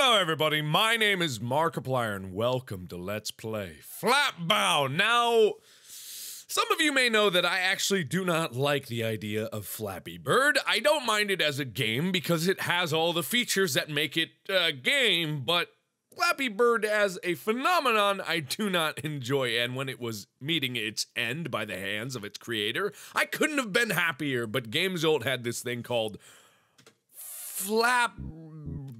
everybody. My name is Markiplier, and welcome to Let's Play FlapBound. Now, some of you may know that I actually do not like the idea of Flappy Bird. I don't mind it as a game because it has all the features that make it a game, but Flappy Bird as a phenomenon I do not enjoy, and when it was meeting its end by the hands of its creator, I couldn't have been happier. But Games Jolt had this thing called Flap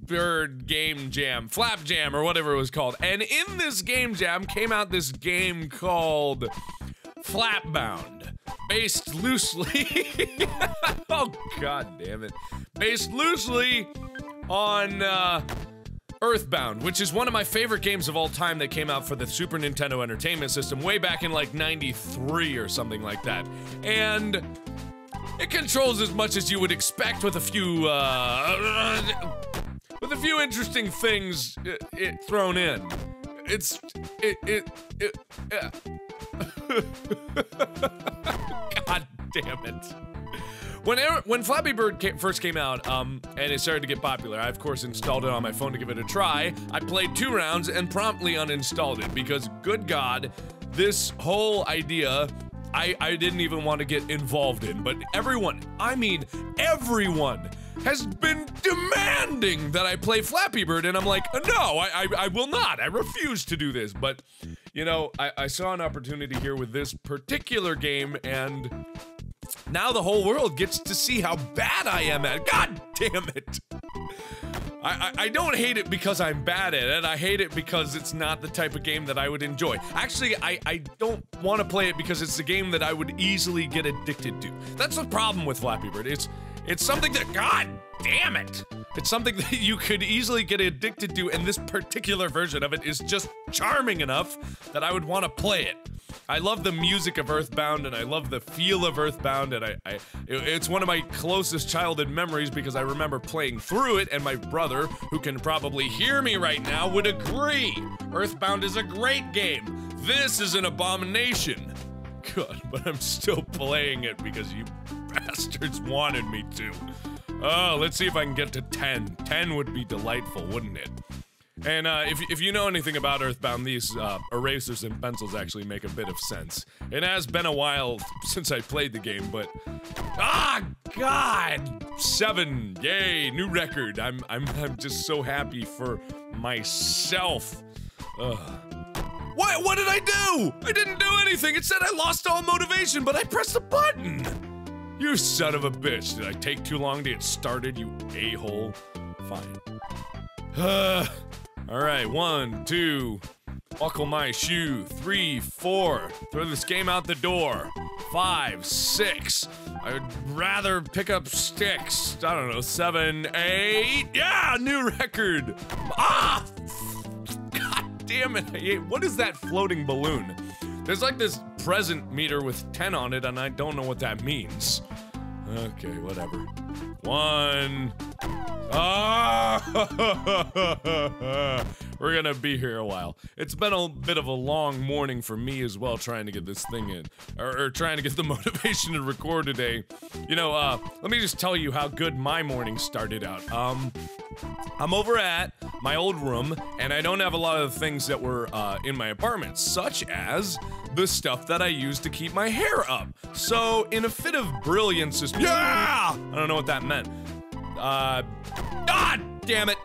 Bird Game Jam, Flap Jam, or whatever it was called. And in this game jam came out this game called FlapBound, based loosely. oh, god damn it. Based loosely on uh, Earthbound, which is one of my favorite games of all time that came out for the Super Nintendo Entertainment System way back in like 93 or something like that. And it controls as much as you would expect with a few, uh, with a few interesting things it, it thrown in. It's, it, it, it, yeah. God damn it. Whenever, when Flappy Bird came, first came out, um, and it started to get popular, I of course installed it on my phone to give it a try. I played two rounds and promptly uninstalled it because, good God, this whole idea I, I didn't even want to get involved in. But everyone, I mean everyone, has been demanding that I play Flappy Bird, and I'm like, no, I, I, I will not. I refuse to do this. But, you know, I, I saw an opportunity here with this particular game, and now the whole world gets to see how bad I am at. God damn it. I, I, I don't hate it because I'm bad at it. I hate it because it's not the type of game that I would enjoy. Actually, I, I don't want to play it because it's a game that I would easily get addicted to. That's the problem with Flappy Bird. It's it's something that God damn it. It's something that you could easily get addicted to, and this particular version of it is just charming enough that I would want to play it. I love the music of Earthbound, and I love the feel of Earthbound, and I, I it- it's one of my closest childhood memories because I remember playing through it, and my brother, who can probably hear me right now, would agree. Earthbound is a great game. This is an abomination. God, but I'm still playing it because you bastards wanted me to. Oh, let's see if I can get to 10. 10 would be delightful, wouldn't it? And uh, if, if you know anything about Earthbound, these uh, erasers and pencils actually make a bit of sense. It has been a while since I played the game, but ah, God, seven, yay, new record. I'm I'm I'm just so happy for myself. Ugh. What what did I do? I didn't do anything. It said I lost all motivation, but I pressed a button. You son of a bitch! Did I take too long to get started? You a hole. Fine. Uh, all right, one, two. Buckle my shoe. Three, four. Throw this game out the door. Five, six. I would rather pick up sticks. I don't know. Seven, eight. Yeah, new record. Ah! God damn it. What is that floating balloon? There's like this present meter with 10 on it, and I don't know what that means. Okay, whatever. One. Ah! We're gonna be here a while. It's been a bit of a long morning for me as well, trying to get this thing in, or, or trying to get the motivation to record today. You know, uh, let me just tell you how good my morning started out. Um, I'm over at my old room, and I don't have a lot of things that were uh, in my apartment, such as the stuff that I use to keep my hair up. So, in a fit of brilliance, yeah, I don't know what that meant. Uh, God damn it.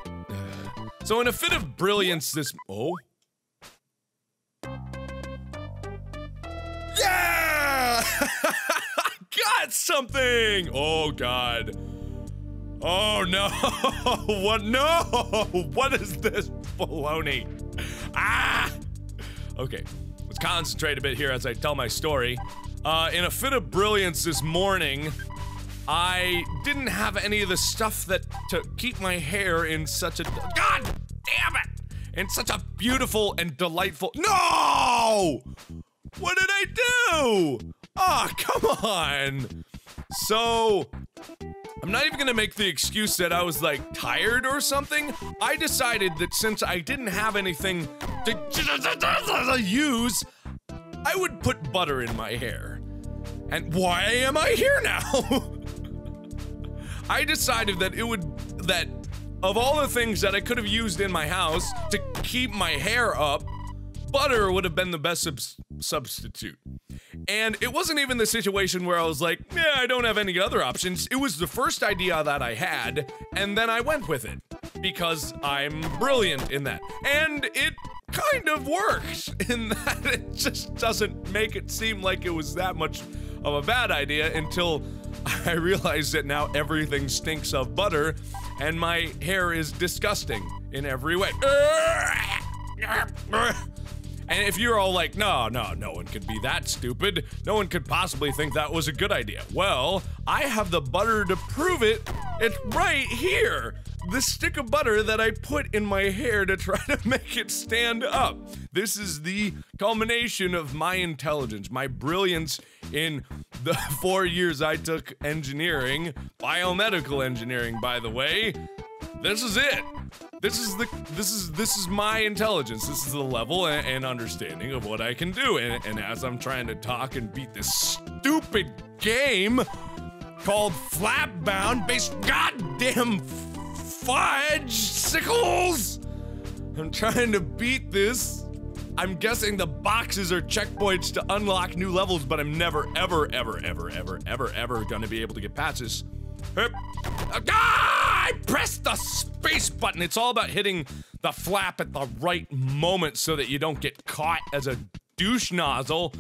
So, in a fit of brilliance, this oh. Yeah! Got something! Oh, God. Oh no! what? No! What is this baloney? Ah! Okay, let's concentrate a bit here as I tell my story. Uh, in a fit of brilliance this morning, I didn't have any of the stuff that to keep my hair in such a God damn it! In such a beautiful and delightful. No! What did I do? Ah, come on! So, I'm not even gonna make the excuse that I was like tired or something. I decided that since I didn't have anything to use, I would put butter in my hair. And why am I here now? I decided that it would that of all the things that I could have used in my house to keep my hair up, butter would have been the best subs- substitute. And it wasn't even the situation where I was like, yeah, I don't have any other options. It was the first idea that I had, and then I went with it because I'm brilliant in that. And it kind of works in that it just doesn't make it seem like it was that much of a bad idea until I realize that now everything stinks of butter and my hair is disgusting in every way. And if you're all like, no, no, no one could be that stupid, no one could possibly think that was a good idea. Well, I have the butter to prove it. It's right here. The stick of butter that I put in my hair to try to make it stand up. This is the culmination of my intelligence, my brilliance in the four years I took engineering, biomedical engineering, by the way. This is it. This is the this is this is my intelligence. This is the level and, and understanding of what I can do. And, and as I'm trying to talk and beat this stupid game called Flapbound, based goddamn fudge sickles. I'm trying to beat this. I'm guessing the boxes are checkpoints to unlock new levels, but I'm never, ever, ever, ever, ever, ever, ever gonna be able to get past this. Ah! I pressed the space button. It's all about hitting the flap at the right moment so that you don't get caught as a douche nozzle.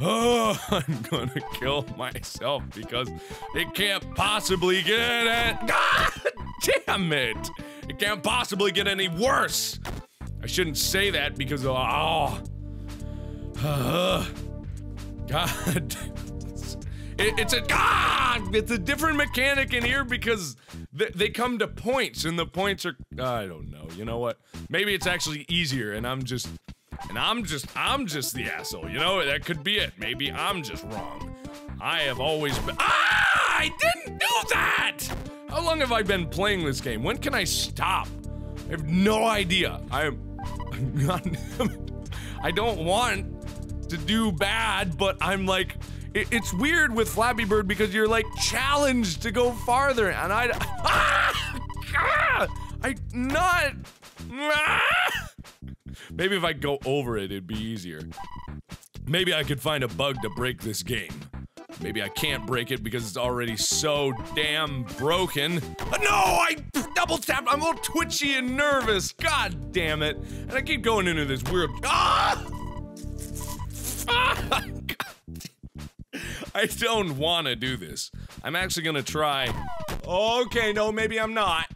Oh, I'm gonna kill myself because it can't possibly get it. God damn it! It can't possibly get any worse. I shouldn't say that because oh, uh, God. It, it's a God. It's a different mechanic in here because th they come to points, and the points are I don't know. You know what? Maybe it's actually easier, and I'm just and I'm just I'm just the asshole. You know that could be it. Maybe I'm just wrong. I have always been. Ah! I didn't do that. How long have I been playing this game? When can I stop? I have no idea. I am. I'm not. I don't want to do bad, but I'm like it, it's weird with Flappy Bird because you're like challenged to go farther, and I, ah, ah, I not. Ah. Maybe if I go over it, it'd be easier. Maybe I could find a bug to break this game. Maybe I can't break it because it's already so damn broken. No, I double tapped. I'm a little twitchy and nervous. God damn it. And I keep going into this weird. Ah! ah! I don't want to do this. I'm actually gonna try. Okay, no, maybe I'm not.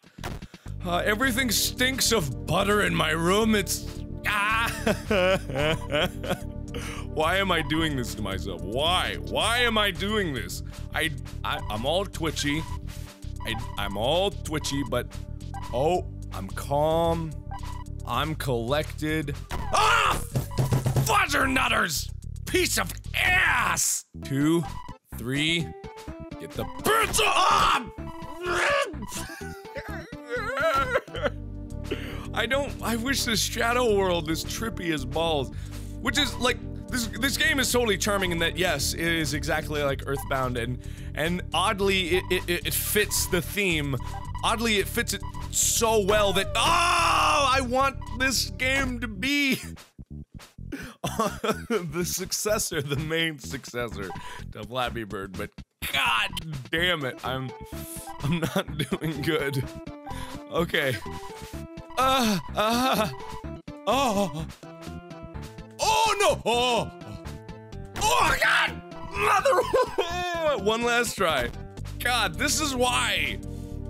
Uh, everything stinks of butter in my room. It's. Why am I doing this to myself? Why? Why am I doing this? I, I am all twitchy. I, I'm all twitchy, but oh, I'm calm. I'm collected. Ah! Fudger nutters! Piece of ass! Two, three, get the pizza up! I don't, I wish this Shadow World is trippy as balls. Which is, like, this, this game is totally charming in that, yes, it is exactly like Earthbound, and, and oddly, it, it, it fits the theme. Oddly, it fits it so well that, oh, I want this game to be the successor, the main successor to Flappy Bird, but god damn it, I'm I'm not doing good. Okay. Uh uh oh Oh no! Oh Oh god! Mother One last try. God, this is why.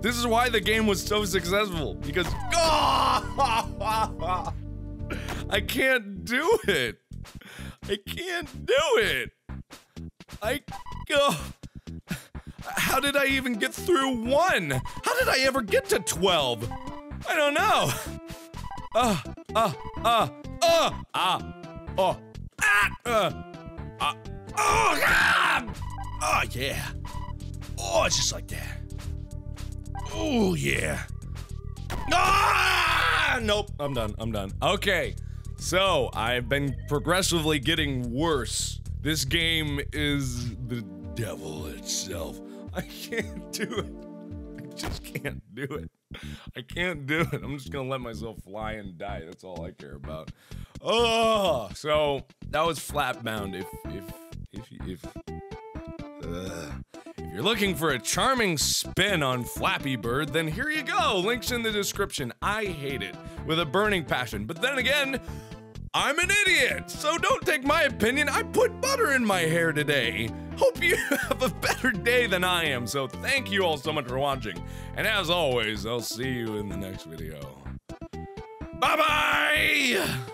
This is why the game was so successful. Because oh! I can't do it. I can't do it. I go. How did I even get through one? How did I ever get to 12? I don't know. Uh, uh, uh, uh, ah, oh, ah, uh, uh, oh, God! Oh, yeah. Oh, it's just like that. Oh, yeah. Ah! Nope, I'm done. I'm done. Okay. So, I've been progressively getting worse. This game is the devil itself. I can't do it. Just can't do it. I can't do it. I'm just gonna let myself fly and die. That's all I care about. Oh, so that was FlapBound. If if if if uh, if you're looking for a charming spin on Flappy Bird, then here you go. Links in the description. I hate it with a burning passion. But then again, I'm an idiot, so don't take my opinion. I put butter in my hair today. Hope you have a better day than I am. So thank you all so much for watching. And as always, I'll see you in the next video. Bye bye!